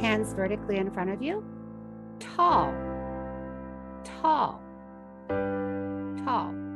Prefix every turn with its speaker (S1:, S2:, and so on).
S1: hands vertically in front of you. Tall, tall, tall.